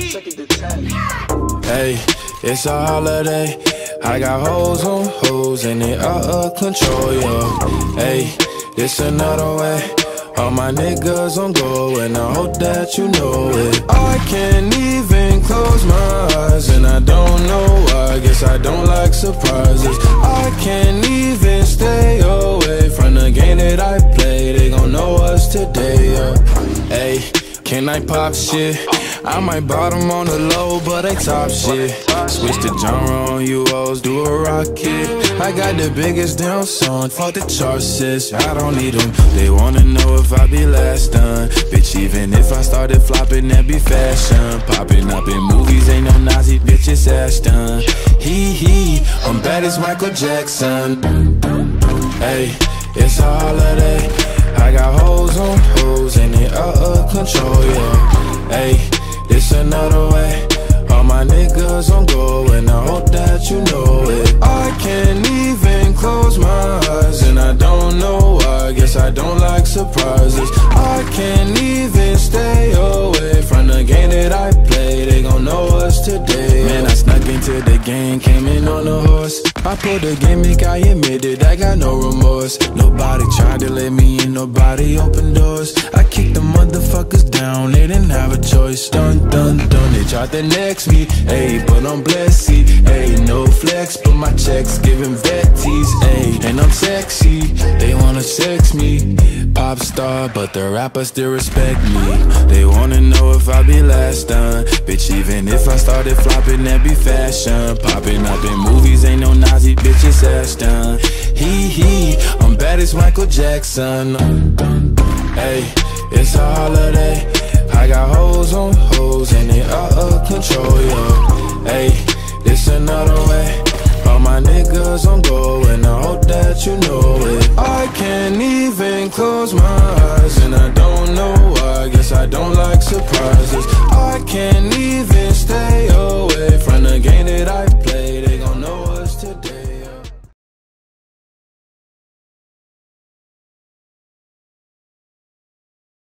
Hey, it's a holiday. I got hoes on hoes and they out of control, yo. Hey, it's another way. All my niggas on go and I hope that you know it. I can't even close my eyes and I don't know why. Guess I don't like surprises. I can't even stay away from the game that I play. They gon' know us today, yeah. Hey, can I pop shit? I might bottom on the low, but I top shit. Switch the genre on you always do a rocket. I got the biggest damn song, fuck the charts. I don't need them. They wanna know if I be last done. Bitch, even if I started flopping, that be fashion. Popping up in movies, ain't no Nazi, bitch, it's Ashton. Hee hee, I'm bad as Michael Jackson. Hey, it's a holiday. I got hoes on hoes, I don't like surprises. I can't I pulled the gimmick, I admit it, I got no remorse. Nobody tried to let me in, nobody opened doors. I kicked the motherfuckers down, they didn't have a choice. Dun dun dun, they tried to next me, ayy, but I'm blessed, ayy, no flex, but my checks giving vetties, ayy, and I'm sexy, they wanna sex me. Pop star, but the rappers still respect me. They wanna know if I be last done. Bitch, even if I started flopping, that be fashion. Popping up in movies, ain't no Nazi, bitch, it's Ashton. Hee hee, I'm bad as Michael Jackson. Hey, it's a holiday. I got hoes on hoes, and they out of control, yo. Hey, it's another way. All my niggas on go, and I hope that you know it. I can't even close my eyes, and I don't know why. Guess I don't like surprises. Can't stay